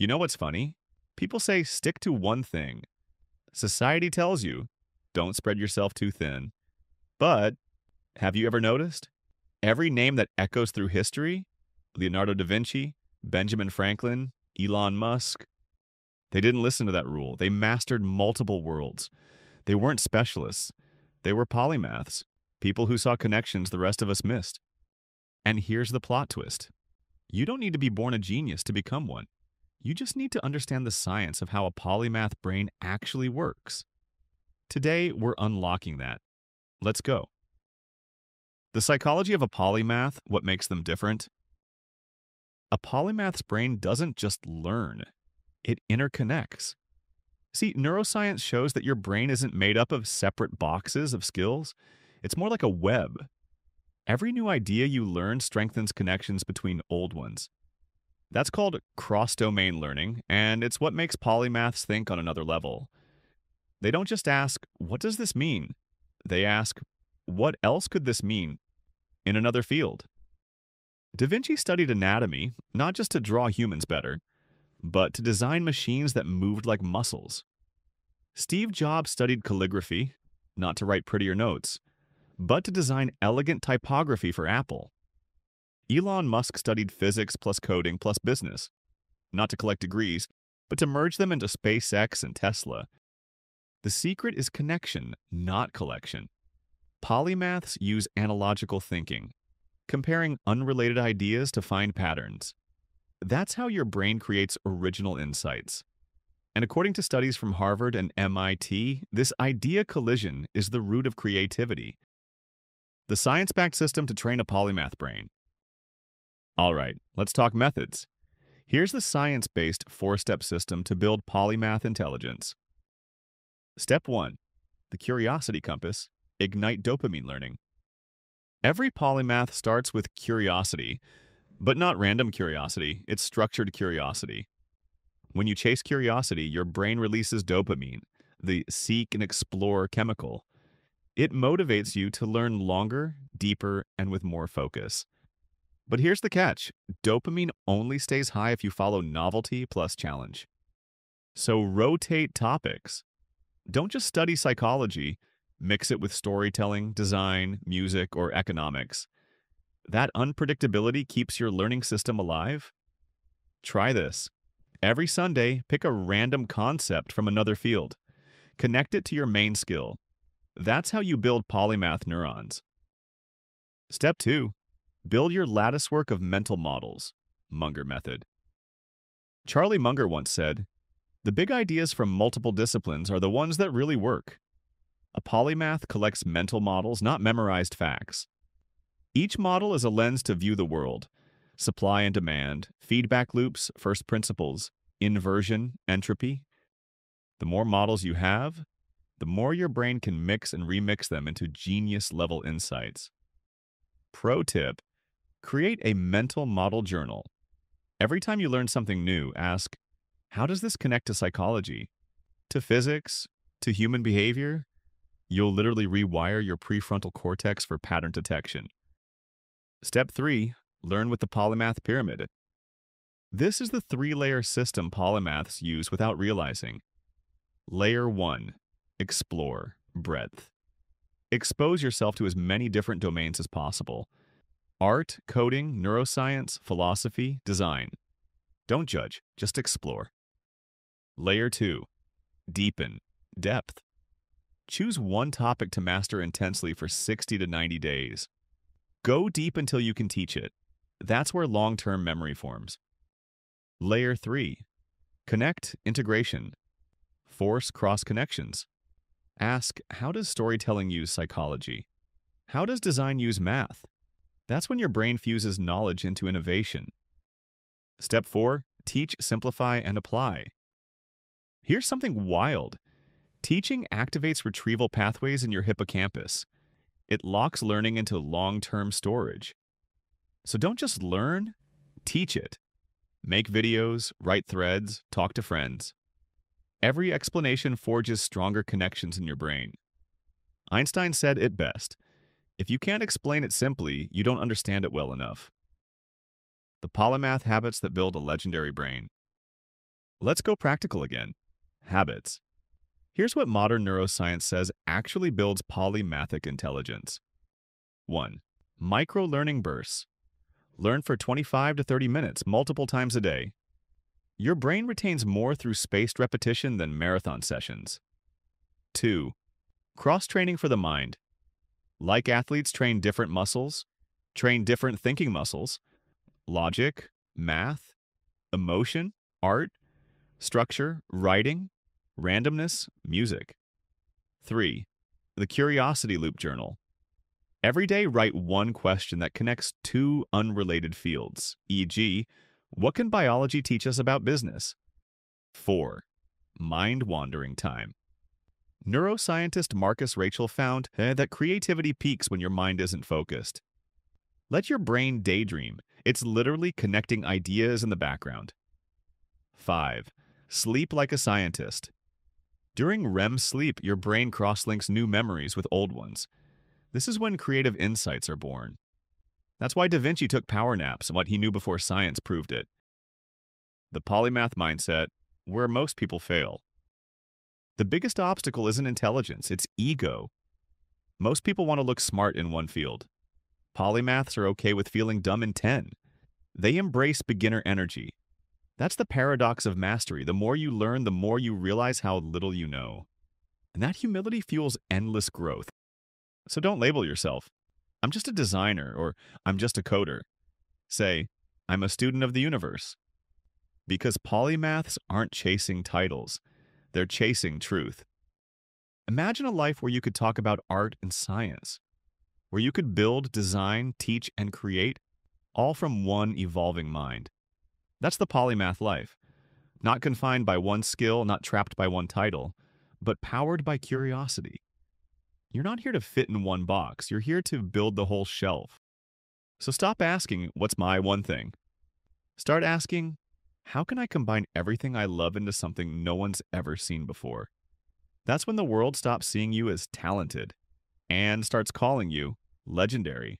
You know what's funny? People say stick to one thing. Society tells you don't spread yourself too thin. But have you ever noticed? Every name that echoes through history Leonardo da Vinci, Benjamin Franklin, Elon Musk they didn't listen to that rule. They mastered multiple worlds. They weren't specialists, they were polymaths, people who saw connections the rest of us missed. And here's the plot twist you don't need to be born a genius to become one. You just need to understand the science of how a polymath brain actually works. Today, we're unlocking that. Let's go. The psychology of a polymath, what makes them different? A polymath's brain doesn't just learn, it interconnects. See, neuroscience shows that your brain isn't made up of separate boxes of skills, it's more like a web. Every new idea you learn strengthens connections between old ones. That's called cross domain learning, and it's what makes polymaths think on another level. They don't just ask, What does this mean? They ask, What else could this mean in another field? Da Vinci studied anatomy not just to draw humans better, but to design machines that moved like muscles. Steve Jobs studied calligraphy not to write prettier notes, but to design elegant typography for Apple. Elon Musk studied physics plus coding plus business, not to collect degrees, but to merge them into SpaceX and Tesla. The secret is connection, not collection. Polymaths use analogical thinking, comparing unrelated ideas to find patterns. That's how your brain creates original insights. And according to studies from Harvard and MIT, this idea collision is the root of creativity. The science backed system to train a polymath brain. All right, let's talk methods. Here's the science based four step system to build polymath intelligence. Step 1 The Curiosity Compass Ignite Dopamine Learning. Every polymath starts with curiosity, but not random curiosity, it's structured curiosity. When you chase curiosity, your brain releases dopamine, the seek and explore chemical. It motivates you to learn longer, deeper, and with more focus. But here's the catch dopamine only stays high if you follow novelty plus challenge. So rotate topics. Don't just study psychology, mix it with storytelling, design, music, or economics. That unpredictability keeps your learning system alive. Try this. Every Sunday, pick a random concept from another field. Connect it to your main skill. That's how you build polymath neurons. Step 2. Build your latticework of mental models. Munger method. Charlie Munger once said, The big ideas from multiple disciplines are the ones that really work. A polymath collects mental models, not memorized facts. Each model is a lens to view the world, supply and demand, feedback loops, first principles, inversion, entropy. The more models you have, the more your brain can mix and remix them into genius level insights. Pro tip create a mental model journal. Every time you learn something new, ask, How does this connect to psychology? To physics? To human behavior? You'll literally rewire your prefrontal cortex for pattern detection. Step 3 Learn with the polymath pyramid. This is the three layer system polymaths use without realizing. Layer 1 Explore breadth. Expose yourself to as many different domains as possible art, coding, neuroscience, philosophy, design. Don't judge, just explore. Layer 2 Deepen depth. Choose one topic to master intensely for 60 to 90 days. Go deep until you can teach it. That's where long term memory forms. Layer 3 Connect integration. Force cross connections. Ask How does storytelling use psychology? How does design use math? That's when your brain fuses knowledge into innovation. Step 4 Teach, simplify, and apply. Here's something wild teaching activates retrieval pathways in your hippocampus. It locks learning into long term storage. So don't just learn, teach it. Make videos, write threads, talk to friends. Every explanation forges stronger connections in your brain. Einstein said it best if you can't explain it simply, you don't understand it well enough. The polymath habits that build a legendary brain. Let's go practical again. Habits. Here's what modern neuroscience says actually builds polymathic intelligence. 1. Micro learning bursts. Learn for 25 to 30 minutes multiple times a day. Your brain retains more through spaced repetition than marathon sessions. 2. Cross training for the mind. Like athletes train different muscles, train different thinking muscles, logic, math, emotion, art, structure, writing, randomness, music. 3. The Curiosity Loop Journal. Every day, write one question that connects two unrelated fields, e.g., what can biology teach us about business? 4. Mind wandering time. Neuroscientist Marcus Raichle found eh, that creativity peaks when your mind isn't focused. Let your brain daydream. It's literally connecting ideas in the background. 5. Sleep like a scientist. During REM sleep, your brain cross-links new memories with old ones. This is when creative insights are born. That's why Da Vinci took power naps and what he knew before science proved it. The polymath mindset, where most people fail. The biggest obstacle isn't intelligence, it's ego. Most people want to look smart in one field. Polymaths are okay with feeling dumb in 10. They embrace beginner energy. That's the paradox of mastery. The more you learn, the more you realize how little you know. And that humility fuels endless growth. So don't label yourself. I'm just a designer or I'm just a coder. Say, I'm a student of the universe. Because polymaths aren't chasing titles, they're chasing truth. Imagine a life where you could talk about art and science, where you could build, design, teach, and create, all from one evolving mind. That's the polymath life. Not confined by one skill, not trapped by one title, but powered by curiosity. You're not here to fit in one box. You're here to build the whole shelf. So stop asking, what's my one thing? Start asking, how can I combine everything I love into something no one's ever seen before? That's when the world stops seeing you as talented and starts calling you legendary.